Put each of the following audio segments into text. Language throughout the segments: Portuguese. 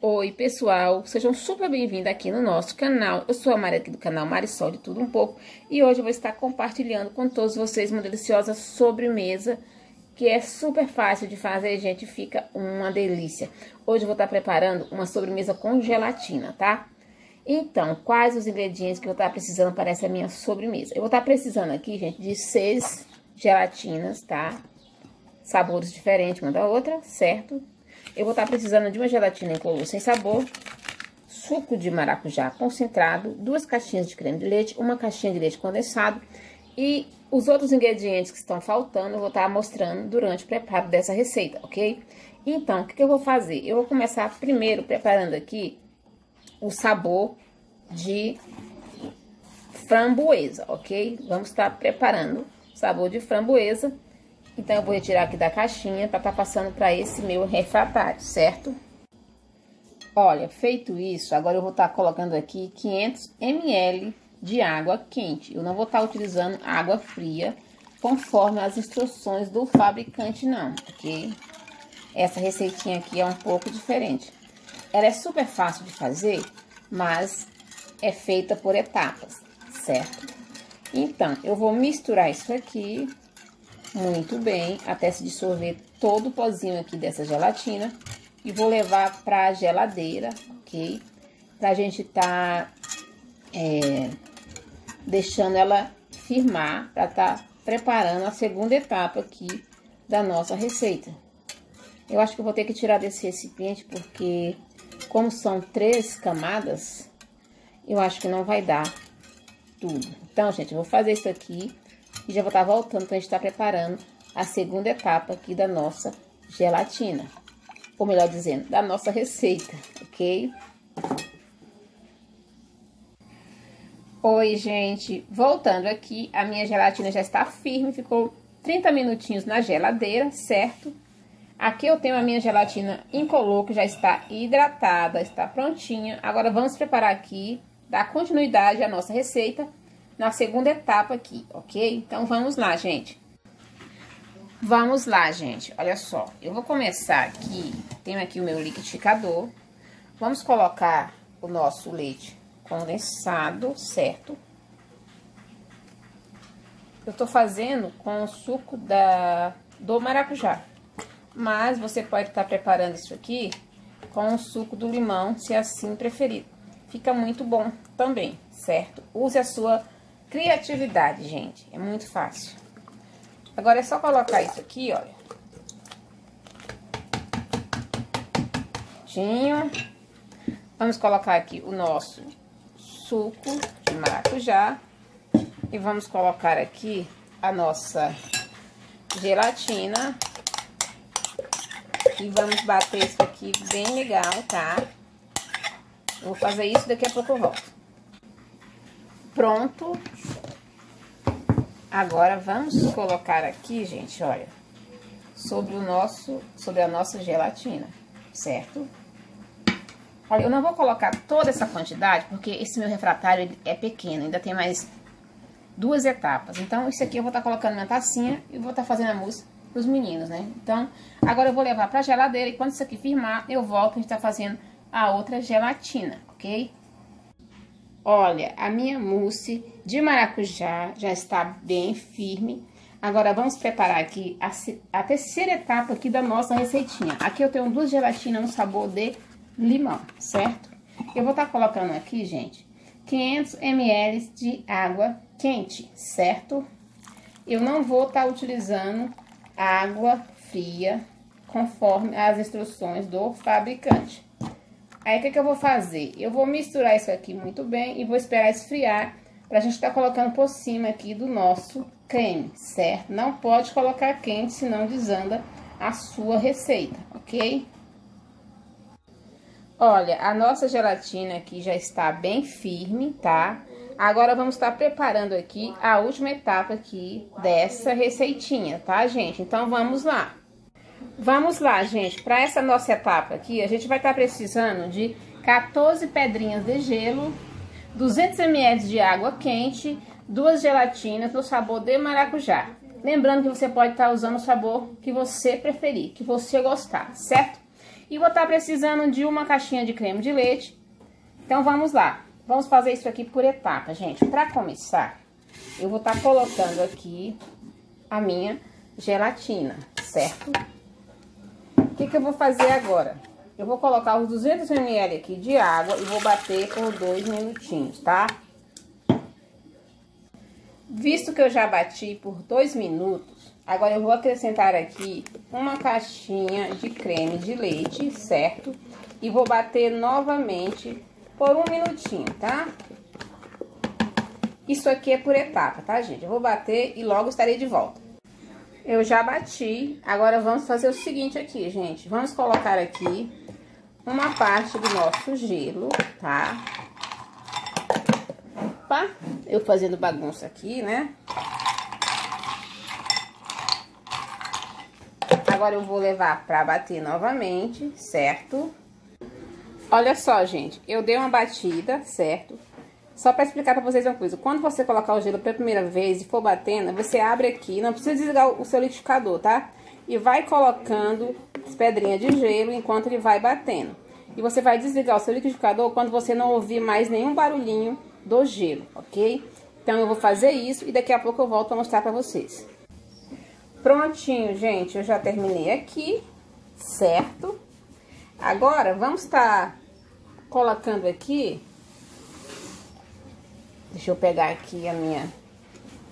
Oi, pessoal, sejam super bem-vindos aqui no nosso canal. Eu sou a Maria aqui do canal Marisol de Tudo Um Pouco e hoje eu vou estar compartilhando com todos vocês uma deliciosa sobremesa que é super fácil de fazer, gente, fica uma delícia. Hoje eu vou estar preparando uma sobremesa com gelatina, tá? Então, quais os ingredientes que eu vou estar precisando para essa minha sobremesa? Eu vou estar precisando aqui, gente, de seis gelatinas, tá? Sabores diferentes uma da outra, certo? Eu vou estar precisando de uma gelatina incolor sem sabor, suco de maracujá concentrado, duas caixinhas de creme de leite, uma caixinha de leite condensado e os outros ingredientes que estão faltando eu vou estar mostrando durante o preparo dessa receita, ok? Então, o que, que eu vou fazer? Eu vou começar primeiro preparando aqui o sabor de framboesa, ok? Vamos estar preparando o sabor de framboesa então, eu vou retirar aqui da caixinha para estar tá passando para esse meu refratário, certo? Olha, feito isso, agora eu vou estar tá colocando aqui 500 ml de água quente. Eu não vou estar tá utilizando água fria, conforme as instruções do fabricante, não, ok? Essa receitinha aqui é um pouco diferente. Ela é super fácil de fazer, mas é feita por etapas, certo? Então, eu vou misturar isso aqui muito bem até se dissolver todo o pozinho aqui dessa gelatina. E vou levar para a geladeira, ok? Pra gente tá é, deixando ela firmar, para tá preparando a segunda etapa aqui da nossa receita. Eu acho que eu vou ter que tirar desse recipiente porque, como são três camadas, eu acho que não vai dar tudo. Então, gente, eu vou fazer isso aqui e já vou estar voltando para a gente estar preparando a segunda etapa aqui da nossa gelatina. Ou melhor dizendo, da nossa receita, ok? Oi, gente. Voltando aqui, a minha gelatina já está firme, ficou 30 minutinhos na geladeira, certo? Aqui eu tenho a minha gelatina incolor, que já está hidratada, está prontinha. Agora vamos preparar aqui, dar continuidade à nossa receita na segunda etapa aqui, ok? Então, vamos lá, gente. Vamos lá, gente. Olha só, eu vou começar aqui, tenho aqui o meu liquidificador. Vamos colocar o nosso leite condensado, certo? Eu tô fazendo com o suco da, do maracujá. Mas você pode estar tá preparando isso aqui com o suco do limão, se assim preferir. Fica muito bom também, certo? Use a sua Criatividade, gente. É muito fácil. Agora é só colocar isso aqui, olha. Tinho. Vamos colocar aqui o nosso suco de maracujá. E vamos colocar aqui a nossa gelatina. E vamos bater isso aqui bem legal, tá? vou fazer isso, daqui a pouco eu volto. Pronto. Agora, vamos colocar aqui, gente, olha, sobre o nosso, sobre a nossa gelatina, certo? Olha, eu não vou colocar toda essa quantidade, porque esse meu refratário é pequeno, ainda tem mais duas etapas. Então, isso aqui eu vou estar tá colocando na tacinha e vou estar tá fazendo a mousse pros meninos, né? Então, agora eu vou levar pra geladeira e quando isso aqui firmar, eu volto, a gente tá fazendo a outra gelatina, ok? Olha, a minha mousse de maracujá já está bem firme. Agora, vamos preparar aqui a, a terceira etapa aqui da nossa receitinha. Aqui eu tenho duas gelatinas no sabor de limão, certo? Eu vou estar tá colocando aqui, gente, 500 ml de água quente, certo? Eu não vou estar tá utilizando água fria, conforme as instruções do fabricante. Aí, o que, que eu vou fazer? Eu vou misturar isso aqui muito bem e vou esperar esfriar pra gente tá colocando por cima aqui do nosso creme, certo? Não pode colocar quente, senão desanda a sua receita, ok? Olha, a nossa gelatina aqui já está bem firme, tá? Agora, vamos estar preparando aqui a última etapa aqui dessa receitinha, tá, gente? Então, vamos lá. Vamos lá, gente. Para essa nossa etapa aqui, a gente vai estar tá precisando de 14 pedrinhas de gelo, 200 ml de água quente, duas gelatinas no sabor de maracujá. Lembrando que você pode estar tá usando o sabor que você preferir, que você gostar, certo? E vou estar tá precisando de uma caixinha de creme de leite. Então, vamos lá. Vamos fazer isso aqui por etapa, gente. Para começar, eu vou estar tá colocando aqui a minha gelatina, certo? Que, que eu vou fazer agora? Eu vou colocar os 200 ml aqui de água e vou bater por dois minutinhos, tá? Visto que eu já bati por dois minutos, agora eu vou acrescentar aqui uma caixinha de creme de leite, certo? E vou bater novamente por um minutinho, tá? Isso aqui é por etapa, tá, gente? Eu vou bater e logo estarei de volta. Eu já bati, agora vamos fazer o seguinte aqui, gente. Vamos colocar aqui uma parte do nosso gelo, tá? Opa, eu fazendo bagunça aqui, né? Agora eu vou levar pra bater novamente, certo? Olha só, gente, eu dei uma batida, certo? Só para explicar para vocês uma coisa, quando você colocar o gelo pela primeira vez e for batendo, você abre aqui, não precisa desligar o seu liquidificador, tá? E vai colocando as pedrinhas de gelo enquanto ele vai batendo. E você vai desligar o seu liquidificador quando você não ouvir mais nenhum barulhinho do gelo, ok? Então, eu vou fazer isso e daqui a pouco eu volto para mostrar para vocês. Prontinho, gente, eu já terminei aqui, certo? Agora, vamos estar tá colocando aqui Deixa eu pegar aqui a minha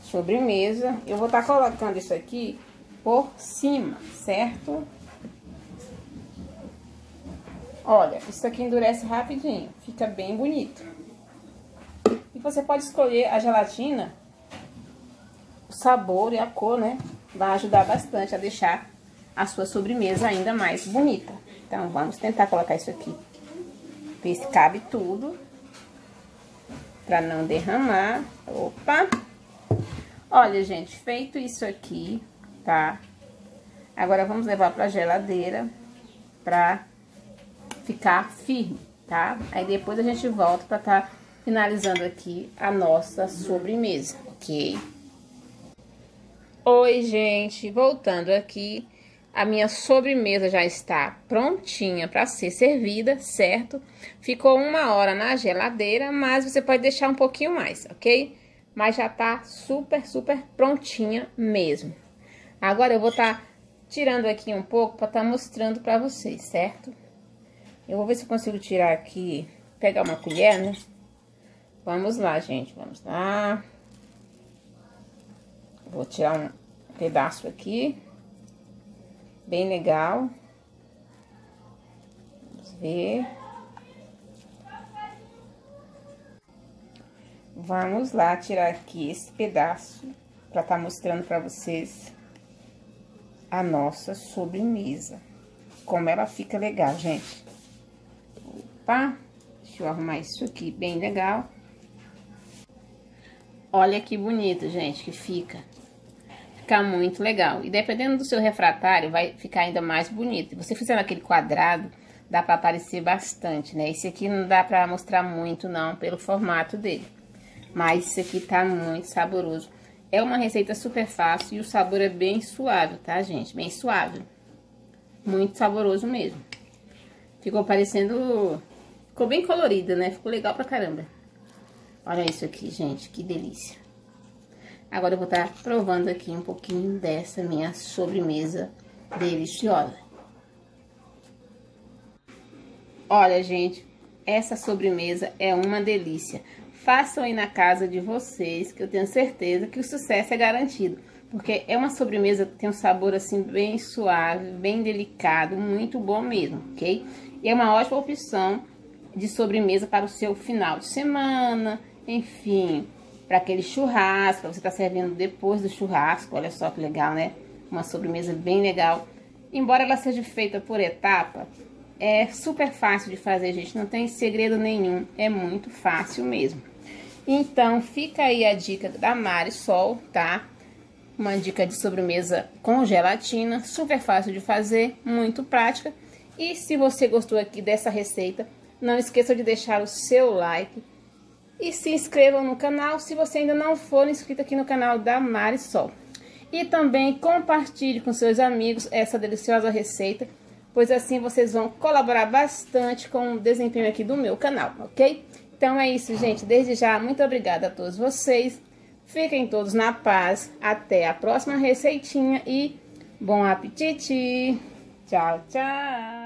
sobremesa. Eu vou estar tá colocando isso aqui por cima, certo? Olha, isso aqui endurece rapidinho, fica bem bonito. E você pode escolher a gelatina, o sabor e a cor, né? Vai ajudar bastante a deixar a sua sobremesa ainda mais bonita. Então, vamos tentar colocar isso aqui. Ver se cabe tudo pra não derramar. Opa! Olha, gente, feito isso aqui, tá? Agora, vamos levar pra geladeira pra ficar firme, tá? Aí, depois a gente volta pra tá finalizando aqui a nossa sobremesa, ok? Oi, gente, voltando aqui, a minha sobremesa já está prontinha para ser servida, certo? Ficou uma hora na geladeira, mas você pode deixar um pouquinho mais, ok? Mas já tá super, super prontinha mesmo. Agora eu vou estar tá tirando aqui um pouco para estar tá mostrando para vocês, certo? Eu vou ver se eu consigo tirar aqui, pegar uma colher, né? Vamos lá, gente, vamos lá. Vou tirar um pedaço aqui bem legal. Vamos ver. Vamos lá tirar aqui esse pedaço para estar tá mostrando para vocês a nossa sobremesa. Como ela fica legal, gente. Opa, deixa eu arrumar isso aqui bem legal. Olha que bonito, gente, que fica ficar muito legal. E dependendo do seu refratário, vai ficar ainda mais bonito. Se você fizer naquele quadrado, dá para aparecer bastante, né? Esse aqui não dá para mostrar muito, não, pelo formato dele. Mas esse aqui tá muito saboroso. É uma receita super fácil e o sabor é bem suave, tá, gente? Bem suave. Muito saboroso mesmo. Ficou parecendo... Ficou bem colorido, né? Ficou legal pra caramba. Olha isso aqui, gente. Que delícia. Agora eu vou estar tá provando aqui um pouquinho dessa minha sobremesa deliciosa. Olha, gente, essa sobremesa é uma delícia. Façam aí na casa de vocês, que eu tenho certeza que o sucesso é garantido. Porque é uma sobremesa que tem um sabor assim bem suave, bem delicado, muito bom mesmo, ok? E é uma ótima opção de sobremesa para o seu final de semana, enfim, para aquele churrasco, você está servindo depois do churrasco, olha só que legal, né? Uma sobremesa bem legal. Embora ela seja feita por etapa, é super fácil de fazer, gente, não tem segredo nenhum, é muito fácil mesmo. Então, fica aí a dica da Marisol, tá? Uma dica de sobremesa com gelatina, super fácil de fazer, muito prática. E se você gostou aqui dessa receita, não esqueça de deixar o seu like, e se inscrevam no canal se você ainda não for inscrito aqui no canal da Marisol. E também compartilhe com seus amigos essa deliciosa receita pois assim vocês vão colaborar bastante com o desempenho aqui do meu canal, ok? Então é isso, gente. Desde já, muito obrigada a todos vocês. Fiquem todos na paz. Até a próxima receitinha e bom apetite! Tchau, tchau!